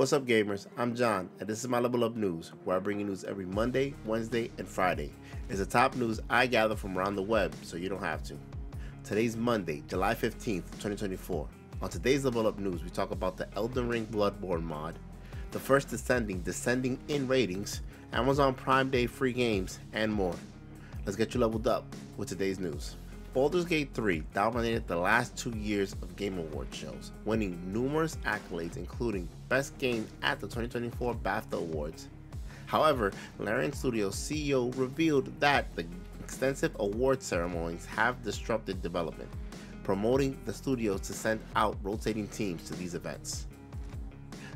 What's up, gamers? I'm John, and this is my Level Up News, where I bring you news every Monday, Wednesday, and Friday. It's the top news I gather from around the web, so you don't have to. Today's Monday, July 15th, 2024. On today's Level Up News, we talk about the Elden Ring Bloodborne mod, the first Descendant descending in ratings, Amazon Prime Day free games, and more. Let's get you leveled up with today's news. Baldur's Gate 3 dominated the last two years of Game Awards shows, winning numerous accolades including Best Game at the 2024 BAFTA Awards. However, Larian Studios CEO revealed that the extensive award ceremonies have disrupted development, promoting the studio to send out rotating teams to these events.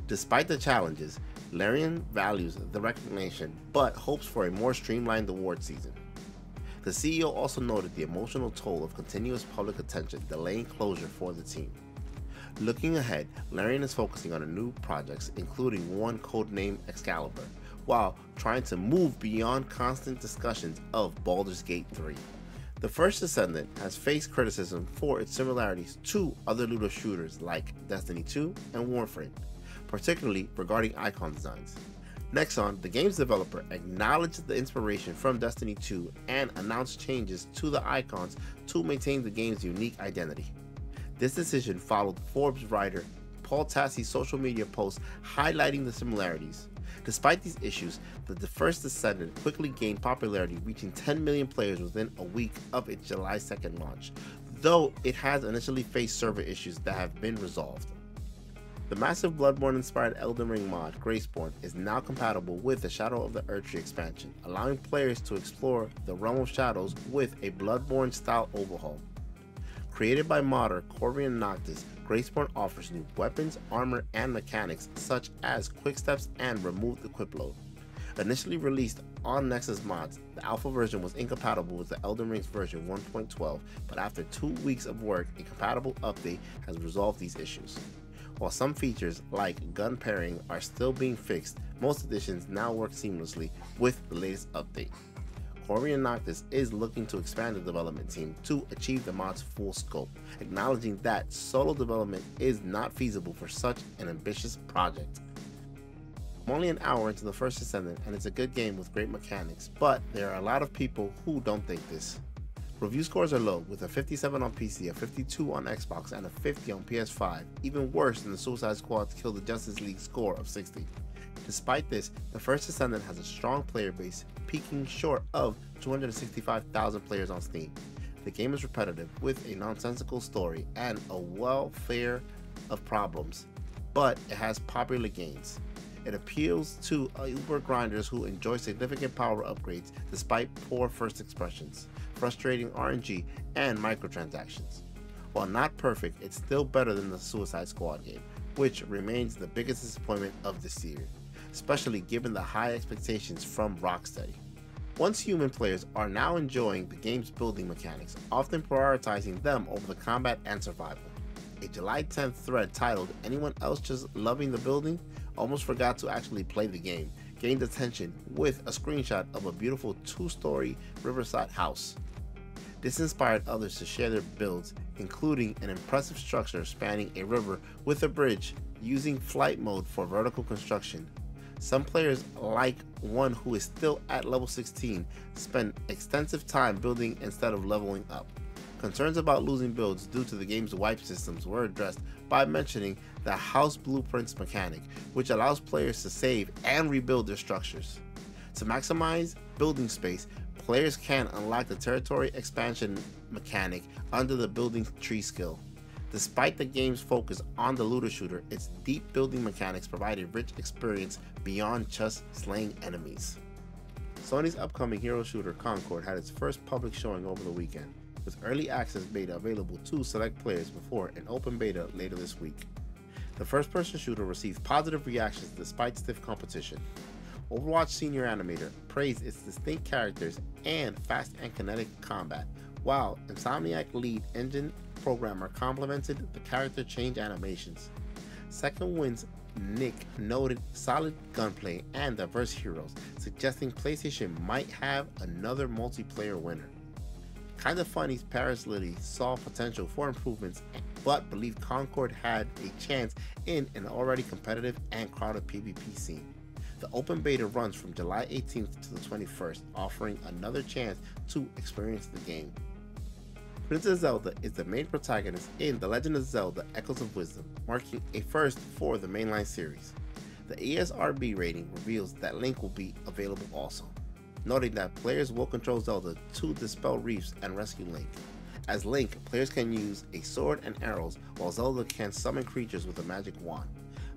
Despite the challenges, Larian values the recognition but hopes for a more streamlined award season. The CEO also noted the emotional toll of continuous public attention delaying closure for the team. Looking ahead, Larian is focusing on new projects, including one codenamed Excalibur, while trying to move beyond constant discussions of Baldur's Gate 3. The First Descendant has faced criticism for its similarities to other looter shooters like Destiny 2 and Warframe, particularly regarding icon designs. Nexon, the game's developer, acknowledged the inspiration from Destiny 2 and announced changes to the icons to maintain the game's unique identity. This decision followed Forbes writer Paul Tassi's social media post highlighting the similarities. Despite these issues, the First Descendant quickly gained popularity, reaching 10 million players within a week of its July 2nd launch, though it has initially faced server issues that have been resolved. The massive Bloodborne inspired Elden Ring mod, Graceborne, is now compatible with the Shadow of the Erdtree expansion, allowing players to explore the Realm of Shadows with a Bloodborne style overhaul. Created by modder Corian Noctis, Graceborne offers new weapons, armor, and mechanics such as quick steps and removed equip load. Initially released on Nexus Mods, the alpha version was incompatible with the Elden Ring's version 1.12, but after two weeks of work, a compatible update has resolved these issues. While some features like gun pairing are still being fixed, most additions now work seamlessly with the latest update. Corian Noctis is looking to expand the development team to achieve the mod's full scope, acknowledging that solo development is not feasible for such an ambitious project. I'm only an hour into the first Descendant and it's a good game with great mechanics, but there are a lot of people who don't think this. Review scores are low, with a 57 on PC, a 52 on Xbox, and a 50 on PS5, even worse than the Suicide Squad's Kill the Justice League score of 60. Despite this, the First Descendant has a strong player base, peaking short of 265,000 players on Steam. The game is repetitive, with a nonsensical story and a welfare of problems, but it has popular gains. It appeals to Uber grinders who enjoy significant power upgrades despite poor first expressions frustrating RNG, and microtransactions. While not perfect, it's still better than the Suicide Squad game, which remains the biggest disappointment of this year, especially given the high expectations from Rocksteady. Once human players are now enjoying the game's building mechanics, often prioritizing them over the combat and survival. A July 10th thread titled Anyone Else Just Loving the Building almost forgot to actually play the game, gained attention with a screenshot of a beautiful two story riverside house. This inspired others to share their builds, including an impressive structure spanning a river with a bridge using flight mode for vertical construction. Some players, like one who is still at level 16, spend extensive time building instead of leveling up. Concerns about losing builds due to the game's wipe systems were addressed by mentioning the House Blueprints mechanic, which allows players to save and rebuild their structures. To maximize building space, players can unlock the territory expansion mechanic under the building tree skill. Despite the game's focus on the looter shooter, its deep building mechanics provide a rich experience beyond just slaying enemies. Sony's upcoming hero shooter Concord had its first public showing over the weekend, with early access beta available to select players before an open beta later this week. The first person shooter received positive reactions despite stiff competition, Overwatch senior animator praised its distinct characters and fast and kinetic combat, while Insomniac lead engine programmer complimented the character change animations. Second Wind's Nick noted solid gunplay and diverse heroes, suggesting PlayStation might have another multiplayer winner. Kinda Funny's Parris Lilly saw potential for improvements, but believed Concord had a chance in an already competitive and crowded PvP scene. The open beta runs from July 18th to the 21st, offering another chance to experience the game. Princess Zelda is the main protagonist in The Legend of Zelda Echoes of Wisdom, marking a first for the mainline series. The ESRB rating reveals that Link will be available also, noting that players will control Zelda to dispel reefs and rescue Link. As Link, players can use a sword and arrows, while Zelda can summon creatures with a magic wand.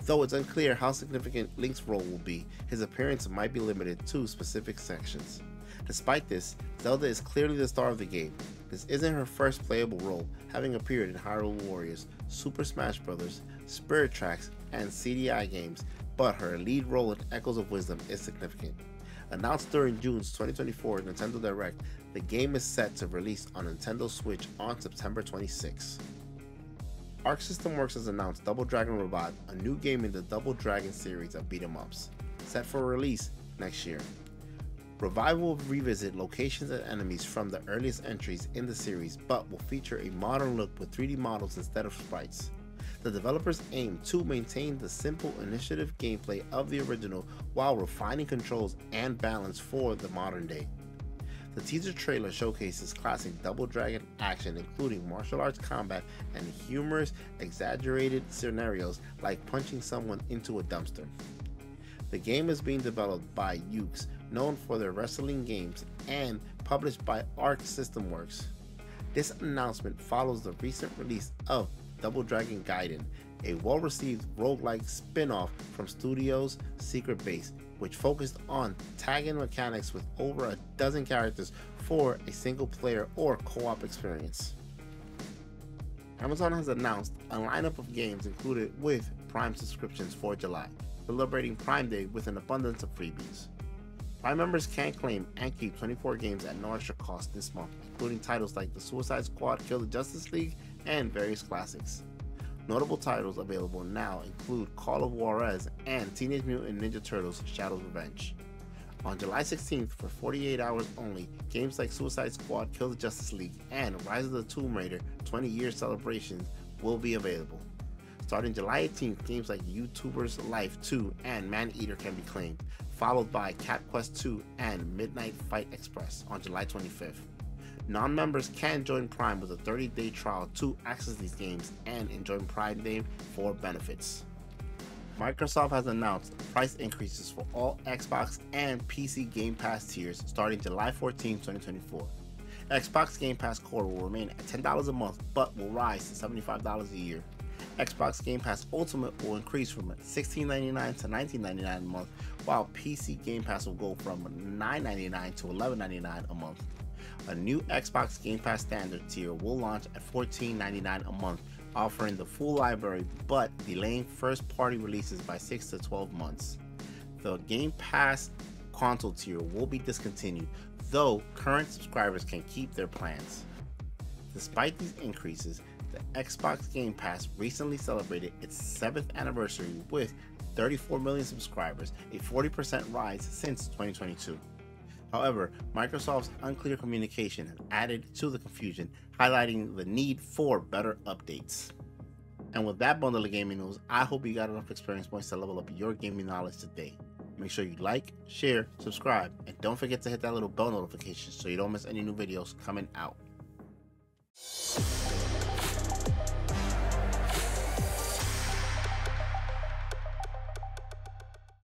Though it's unclear how significant Link's role will be, his appearance might be limited to specific sections. Despite this, Zelda is clearly the star of the game. This isn't her first playable role, having appeared in Hyrule Warriors, Super Smash Bros., Spirit Tracks, and CDI games, but her lead role in Echoes of Wisdom is significant. Announced during June's 2024 Nintendo Direct, the game is set to release on Nintendo Switch on September 26. Arc System Works has announced Double Dragon Revive, a new game in the Double Dragon series of beat 'em ups, set for release next year. Revival will revisit locations and enemies from the earliest entries in the series, but will feature a modern look with 3D models instead of sprites. The developers aim to maintain the simple initiative gameplay of the original while refining controls and balance for the modern day. The teaser trailer showcases classic Double Dragon action, including martial arts combat and humorous, exaggerated scenarios like punching someone into a dumpster. The game is being developed by Yuke's, known for their wrestling games, and published by Arc System Works. This announcement follows the recent release of Double Dragon Gaiden, a well received roguelike spin off from Studio's Secret Base, which focused on tagging mechanics with over a dozen characters for a single player or co op experience. Amazon has announced a lineup of games included with Prime subscriptions for July, celebrating Prime Day with an abundance of freebies. Prime members can claim and keep 24 games at no extra cost this month, including titles like The Suicide Squad Kill the Justice League and various classics. Notable titles available now include Call of Juarez and Teenage Mutant Ninja Turtles Shredder's Revenge. On July 16th, for 48 hours only, games like Suicide Squad Kill the Justice League and Rise of the Tomb Raider 20 year celebrations will be available. Starting July 18th, games like YouTuber's Life 2 and Maneater can be claimed, followed by Cat Quest 2 and Midnight Fight Express on July 25th. Non members can join Prime with a 30 day trial to access these games and enjoy Prime Day for benefits. Microsoft has announced price increases for all Xbox and PC Game Pass tiers starting July 14, 2024. Xbox Game Pass Core will remain at $10 a month but will rise to $75 a year. Xbox Game Pass Ultimate will increase from $16.99 to $19.99 a month, while PC Game Pass will go from $9.99 to $11.99 a month. A new Xbox Game Pass Standard tier will launch at $14.99 a month, offering the full library but delaying first party releases by 6 to 12 months. The Game Pass console tier will be discontinued, though current subscribers can keep their plans. Despite these increases, the Xbox Game Pass recently celebrated its 7th anniversary with 34 million subscribers, a 40% rise since 2022. However, Microsoft's unclear communication has added to the confusion, highlighting the need for better updates. And with that bundle of gaming news, I hope you got enough experience points to level up your gaming knowledge today. Make sure you like, share, subscribe, and don't forget to hit that little bell notification so you don't miss any new videos coming out.